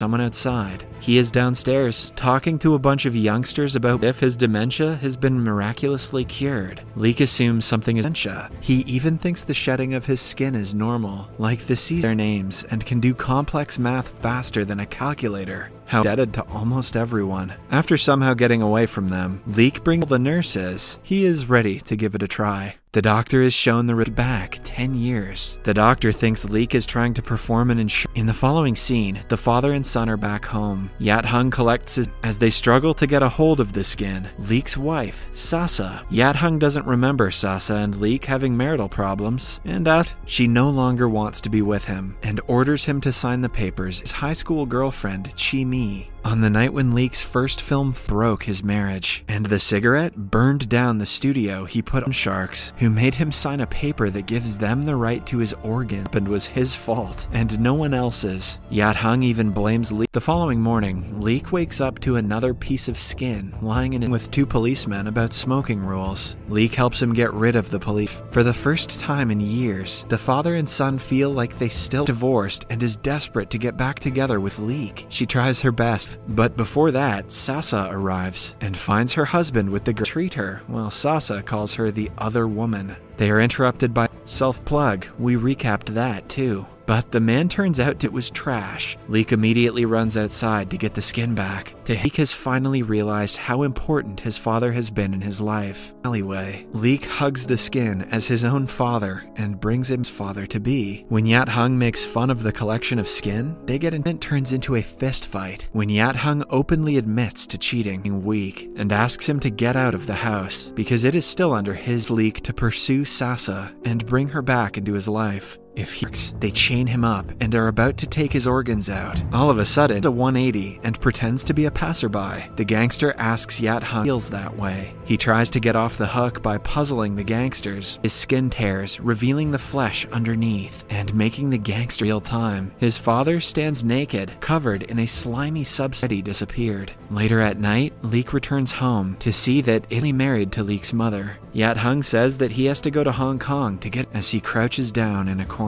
someone outside. He is downstairs, talking to a bunch of youngsters about if his dementia has been miraculously cured. Leek assumes something is dementia. He even thinks the shedding of his skin is normal, like the seas their names, and can do complex math faster than a calculator. How indebted to almost everyone. After somehow getting away from them, Leek brings the nurses. He is ready to give it a try. The doctor is shown the road back 10 years. The doctor thinks Leek is trying to perform an insurance. In the following scene, the father and son are back home. Yat Hung collects his as they struggle to get a hold of the skin. Leek's wife, Sasa. Yat Hung doesn't remember Sasa and Leek having marital problems, and at she no longer wants to be with him and orders him to sign the papers. His high school girlfriend, Chi Mi, on the night when Leek's first film broke his marriage, and the cigarette burned down the studio he put on Sharks, who made him sign a paper that gives them the right to his organ, and was his fault, and no one else's. Yat Hung even blames Leek. The following morning, Leek wakes up to another piece of skin lying in with two policemen about smoking rules. Leek helps him get rid of the police. For the first time in years, the father and son feel like they still divorced and is desperate to get back together with Leek. She tries her best, but before that, Sasa arrives and finds her husband with the girl treat her, while Sasa calls her the other woman. They are interrupted by self plug. We recapped that too. But the man turns out it was trash. Leek immediately runs outside to get the skin back. Leek has finally realized how important his father has been in his life. Alleyway, Leek hugs the skin as his own father and brings him his father to be. When Yat Hung makes fun of the collection of skin, they get it turns into a fist fight. When Yat Hung openly admits to cheating, weak, and asks him to get out of the house because it is still under his leak to pursue Sasa and bring her back into his life. If he they chain him up and are about to take his organs out. All of a sudden, a 180 and pretends to be a passerby. The gangster asks Yat Hung feels that way. He tries to get off the hook by puzzling the gangsters. His skin tears, revealing the flesh underneath and making the gangster real time. His father stands naked, covered in a slimy subsidy disappeared. Later at night, Leek returns home to see that Illy married to Leek's mother. Yat Hung says that he has to go to Hong Kong to get as he crouches down in a corner.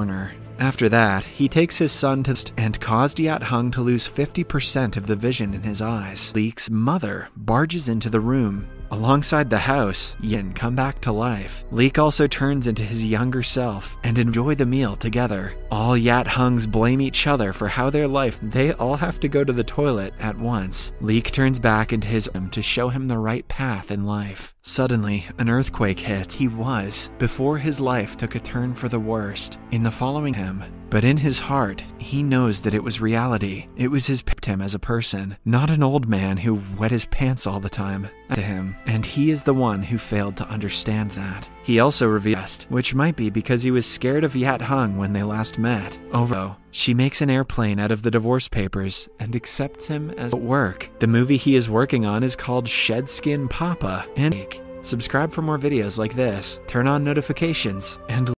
After that, he takes his son to st- and caused Yat Hung to lose 50% of the vision in his eyes. Leek's mother barges into the room. Alongside the house, Yin come back to life. Leek also turns into his younger self and enjoy the meal together. All Yat Hungs blame each other for how their life, they all have to go to the toilet at once. Leek turns back into his to show him the right path in life. Suddenly, an earthquake hit. He was, before his life took a turn for the worst, in the following him. But in his heart, he knows that it was reality. It was his him as a person, not an old man who wet his pants all the time to him. And he is the one who failed to understand that. He also revealed, which might be because he was scared of Yat Hung when they last met. Over, she makes an airplane out of the divorce papers and accepts him as work. The movie he is working on is called Shedskin Papa and subscribe for more videos like this, turn on notifications, and